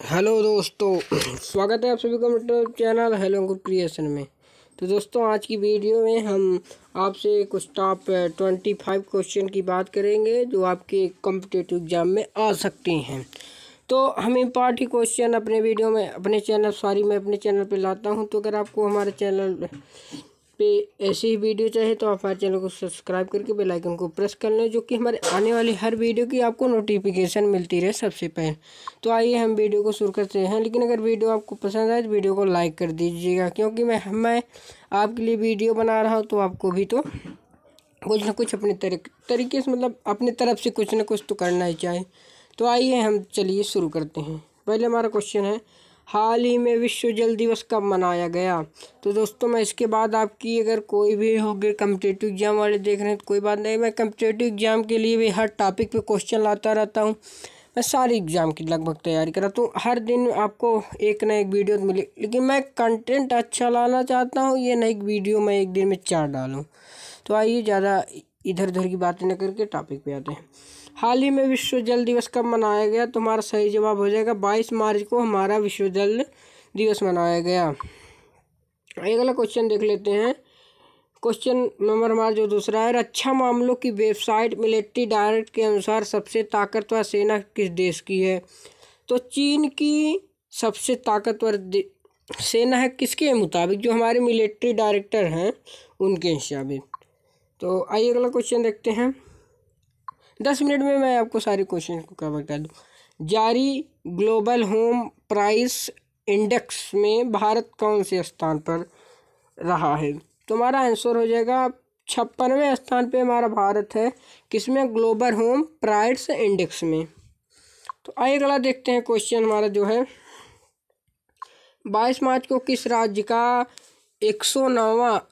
Hello दोस्तों, स्वागत है आप सभी का मतलब चैनल हेलो अंकुर क्रिएशन में। तो दोस्तों, आज की वीडियो में हम आपसे कुछ टॉप ट्वेंटी फाइव क्वेश्चन की बात करेंगे जो आपके कॉम्पिटेटिव एग्ज़ाम में आ सकते हैं। तो हम इम्पार्टी क्वेश्चन अपने वीडियो में, अपने चैनल सॉरी मैं अपने चैनल पे लाता हूँ। तो अगर आपको हमारे चैनल पे ऐसी ही वीडियो चाहिए तो आप हमारे चैनल को सब्सक्राइब करके बेल आइकन को प्रेस कर लें, जो कि हमारे आने वाली हर वीडियो की आपको नोटिफिकेशन मिलती रहे सबसे पहले। तो आइए हम वीडियो को शुरू करते हैं। लेकिन अगर वीडियो आपको पसंद आए तो वीडियो को लाइक कर दीजिएगा, क्योंकि मैं मैं आपके लिए वीडियो बना रहा हूँ तो आपको भी तो कुछ ना कुछ अपने तरीके से मतलब अपने तरफ़ से कुछ ना कुछ तो करना ही चाहिए। तो आइए हम चलिए शुरू करते हैं। पहले हमारा क्वेश्चन है हाल ही में विश्व जल दिवस कब मनाया गया? तो दोस्तों, मैं इसके बाद आपकी अगर कोई भी होगे कम्पिटेटिव एग्ज़ाम वाले देख रहे हैं तो कोई बात नहीं। मैं कम्पिटेटिव एग्ज़ाम के लिए भी हर टॉपिक पे क्वेश्चन लाता रहता हूँ। मैं सारी एग्ज़ाम की लगभग तैयारी कराता हूँ। हर दिन आपको एक ना एक वीडियो मिले। लेकिन मैं कंटेंट अच्छा लाना चाहता हूँ, ये नई वीडियो मैं एक दिन में चार डालूँ। तो आइए ज़्यादा इधर उधर की बातें न करके टॉपिक पे आते हैं। हाल ही में विश्व जल दिवस कब मनाया गया? तो हमारा सही जवाब हो जाएगा, बाईस मार्च को हमारा विश्व जल दिवस मनाया गया। अगला क्वेश्चन देख लेते हैं। क्वेश्चन नंबर हमारा जो दूसरा है, रक्षा मामलों की वेबसाइट मिलिट्री डायरेक्ट के अनुसार सबसे ताकतवर सेना किस देश की है? तो चीन की सबसे ताकतवर सेना है किसके मुताबिक? जो हमारे मिलिट्री डायरेक्टर हैं, उनके हिसाब तो आइए अगला क्वेश्चन देखते हैं। दस मिनट में मैं आपको सारे क्वेश्चन को कवर कर दूँ। जारी ग्लोबल होम प्राइस इंडेक्स में भारत कौन से स्थान पर रहा है? तो हमारा आंसर हो जाएगा छप्पनवें स्थान पे हमारा भारत है। किसमें? ग्लोबल होम प्राइस इंडेक्स में। तो आइए अगला देखते हैं क्वेश्चन हमारा जो है। बाईस मार्च को किस राज्य का एक सौ नौवा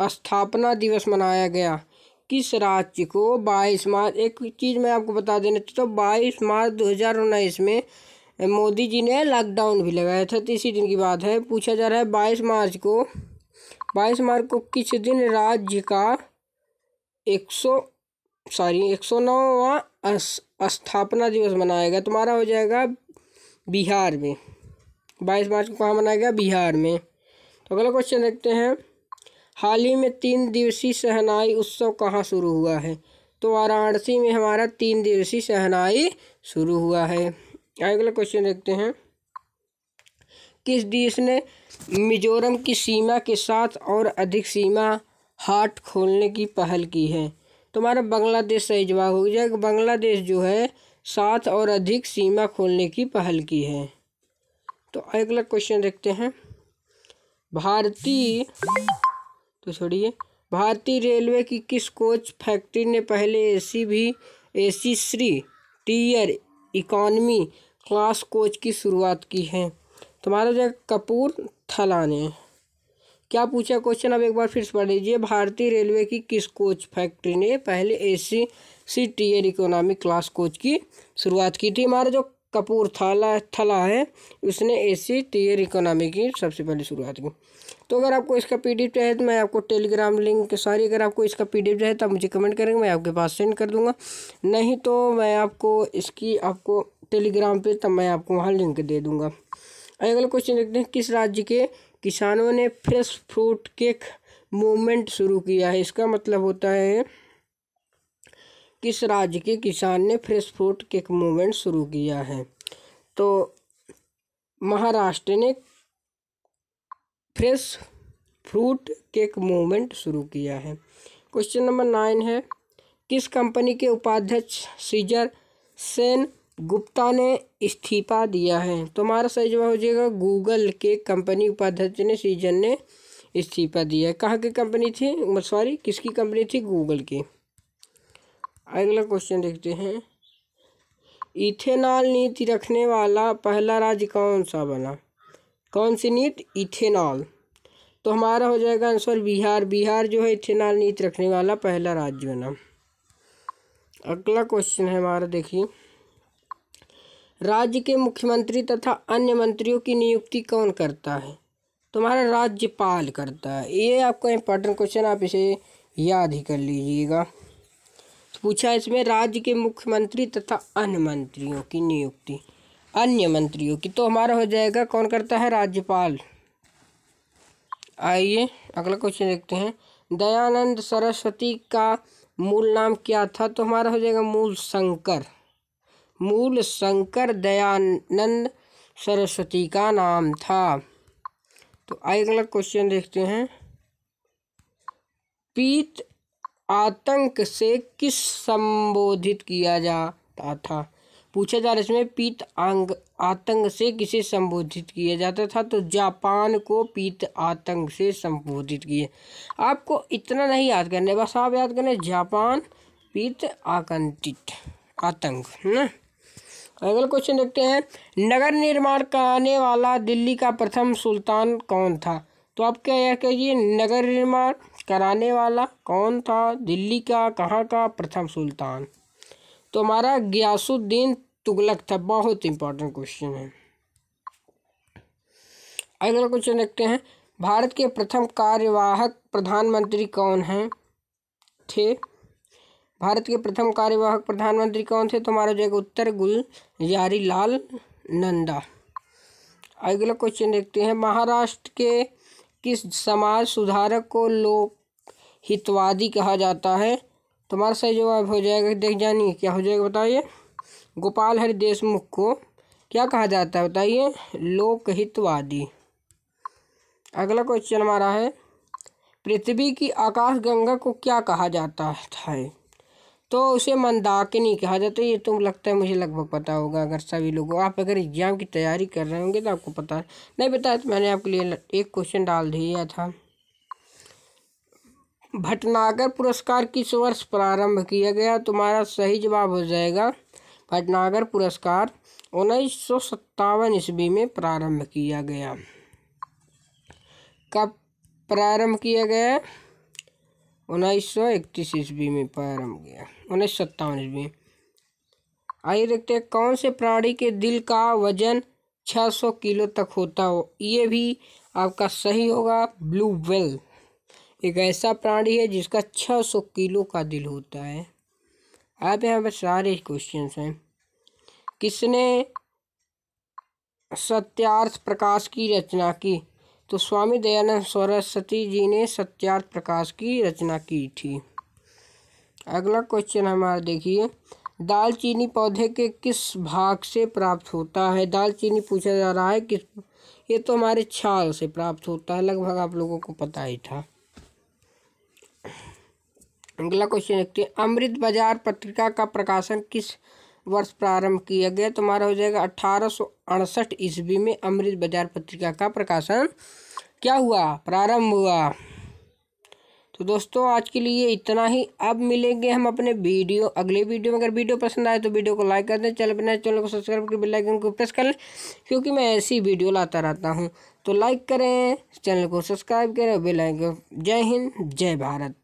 स्थापना दिवस मनाया गया? किस राज्य को बाईस मार्च, एक चीज़ मैं आपको बता देना चाहता तो बाईस मार्च दो हज़ार उन्नीस में मोदी जी ने लॉकडाउन भी लगाया था तो इसी दिन की बात है, पूछा जा रहा है बाईस मार्च को, बाईस मार्च को किस दिन राज्य का एक सौ सॉरी एक सौ नौवा स्थापना दिवस मनाया गया, तुम्हारा हो जाएगा बिहार में, बाईस मार्च को कहाँ मनाया गया? बिहार में। तो अगला क्वेश्चन देखते हैं। हाल ही में तीन दिवसीय शहनाई उत्सव कहाँ शुरू हुआ है? तो वाराणसी में हमारा तीन दिवसीय शहनाई शुरू हुआ है। अगला क्वेश्चन देखते हैं। किस देश ने मिजोरम की सीमा के साथ और अधिक सीमा हाट खोलने की पहल की है? तो हमारा बांग्लादेश सही जवाब हो जाएगा बांग्लादेश जो है सात और अधिक सीमा खोलने की पहल की है। तो अगला क्वेश्चन देखते हैं। भारतीय तो छोड़िए। भारतीय रेलवे की किस कोच फैक्ट्री ने पहले एसी भी AC three tier economy class coach की शुरुआत की है? तुम्हारा जो कपूर थला ने क्या पूछा क्वेश्चन अब एक बार फिर से पढ़ लीजिए। भारतीय रेलवे की किस कोच फैक्ट्री ने पहले एसी सी टीयर इकोनॉमिक क्लास कोच की शुरुआत की थी? हमारा जो कपूर थाला, थला है। उसने एसी टीयर इकोनॉमी की सबसे पहले शुरुआत की। तो अगर आपको इसका पी पीडीएफ चाहिए तो मैं आपको टेलीग्राम लिंक सॉरी, अगर आपको इसका पी पीडीएफ चाहिए तो आप मुझे कमेंट करेंगे, मैं आपके पास सेंड कर दूँगा। नहीं तो मैं आपको इसकी, आपको टेलीग्राम पे तब मैं आपको वहाँ लिंक दे दूँगा। अगला क्वेश्चन देखते हैं, किस राज्य के किसानों ने फ्रेश फ्रूट केक मूवमेंट शुरू किया है? इसका मतलब होता है किस राज्य के किसान ने फ्रेश फ्रूट केक मूवमेंट शुरू किया है? तो महाराष्ट्र ने फ्रेश फ्रूट केक मूवमेंट शुरू किया है। क्वेश्चन नंबर नाइन है, किस कंपनी के उपाध्यक्ष सीजर सेन गुप्ता ने इस्तीफा दिया है? तो हमारा सही जवाब हो जाएगा गूगल के कंपनी उपाध्यक्ष ने सीज़न ने इस्तीफा दिया है। कहाँ की कंपनी थी? सॉरी किसकी कंपनी थी? गूगल की। अगला क्वेश्चन देखते हैं। इथेनॉल नीति रखने वाला पहला राज्य कौन सा बना? कौन सी नीति? इथेनॉल। तो हमारा हो जाएगा आंसर बिहार। बिहार जो है इथेनॉल नीति रखने वाला पहला राज्य बना। अगला क्वेश्चन है हमारा, देखिए। राज्य के मुख्यमंत्री तथा अन्य मंत्रियों की नियुक्ति कौन करता है? तुम्हारा राज्यपाल करता है। ये आपका इम्पोर्टेंट क्वेश्चन आप इसे याद ही कर लीजिएगा। पूछा इसमें, राज्य के मुख्यमंत्री तथा अन्य मंत्रियों की नियुक्ति। अन्य मंत्रियों की तो हमारा हो जाएगा, कौन करता है? राज्यपाल। आइए, अगला क्वेश्चन देखते हैं। दयानंद सरस्वती का मूल नाम क्या था? तो हमारा हो जाएगा मूल शंकर। मूल शंकर दयानंद सरस्वती का नाम था। तो अगला क्वेश्चन देखते हैं। पीत आतंक से किस संबोधित किया जाता था? पूछा जा रहा है, इसमें पीत आंग, आतंक से किसे संबोधित किया जाता था? तो जापान को पीत आतंक से संबोधित किए आपको इतना नहीं याद करने बस आप याद करें जापान पीत आकंठित आतंक ना? अगला क्वेश्चन देखते हैं। नगर निर्माण कराने वाला दिल्ली का प्रथम सुल्तान कौन था? तो आप क्या यह कहिए नगर निर्माण कराने वाला कौन था? दिल्ली का कहाँ का प्रथम सुल्तान? तो हमारा गयासुद्दीन तुगलक था। बहुत इंपॉर्टेंट क्वेश्चन है। अगला क्वेश्चन देखते हैं। भारत के प्रथम कार्यवाहक प्रधानमंत्री कौन हैं? थे। भारत के प्रथम कार्यवाहक प्रधानमंत्री कौन थे? तो हमारा जाएगा उत्तर गुलजारी लाल नंदा। अगला क्वेश्चन देखते हैं। महाराष्ट्र के किस समाज सुधारक को लोक हितवादी कहा जाता है? तुम्हारा सही जवाब हो जाएगा, देख जानिए क्या हो जाएगा, बताइए। गोपाल हरि देशमुख को क्या कहा जाता है, बताइए? लोकहितवादी। अगला क्वेश्चन हमारा है, पृथ्वी की आकाश गंगा को क्या कहा जाता है? तो उसे मंदाकिनी कहा जाता है। ये तुम लगता है मुझे लगभग पता होगा, अगर सभी लोगों आप अगर एग्ज़ाम की तैयारी कर रहे होंगे तो आपको पता नहीं बताया तो मैंने आपके लिए एक क्वेश्चन डाल दिया था। भटनागर पुरस्कार किस वर्ष प्रारंभ किया गया? तुम्हारा सही जवाब हो जाएगा, भटनागर पुरस्कार उन्नीस सौ सत्तावन ईस्वी में प्रारंभ किया गया। कब प्रारंभ किया गया? उन्नीस सौ इकतीस ईस्वी में प्रारंभ किया। उन्नीस सौ सत्तावन ईस्वी आइए देखते हैं कौन से प्राणी के दिल का वज़न छः सौ किलो तक होता हो। ये भी आपका सही होगा, ब्लू वेल एक ऐसा प्राणी है जिसका छः सौ किलो का दिल होता है। आप यहाँ पर सारे क्वेश्चन हैं। किसने सत्यार्थ प्रकाश की रचना की? तो स्वामी दयानंद सरस्वती जी ने सत्यार्थ प्रकाश की रचना की थी। अगला क्वेश्चन हमारा देखिए। दालचीनी पौधे के किस भाग से प्राप्त होता है? दालचीनी पूछा जा रहा है किस ये तो हमारे छाल से प्राप्त होता है, लगभग आप लोगों को पता ही था। अगला क्वेश्चन देखते हैं। अमृत बाज़ार पत्रिका का प्रकाशन किस वर्ष प्रारंभ किया गया, तुम्हारा हो जाएगा अठारह सौ अड़सठ ईस्वी में अमृत बाज़ार पत्रिका का प्रकाशन। क्या हुआ? प्रारंभ हुआ। तो दोस्तों, आज के लिए इतना ही। अब मिलेंगे हम अपने वीडियो, अगले वीडियो में। अगर वीडियो पसंद आए तो वीडियो को लाइक कर दें, चैनल पर चैनल को सब्सक्राइब करके बेल आइकन को प्रेस कर लें, क्योंकि मैं ऐसी वीडियो लाता रहता हूँ। तो लाइक करें, चैनल को सब्सक्राइब करें बेल आइकन जय हिंद, जय भारत।